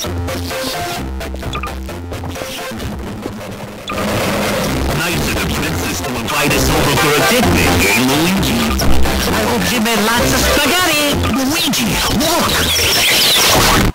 Nice of the princess to invite us over for a picnic, eh, Luigi? I hope you made lots of spaghetti. Luigi, look!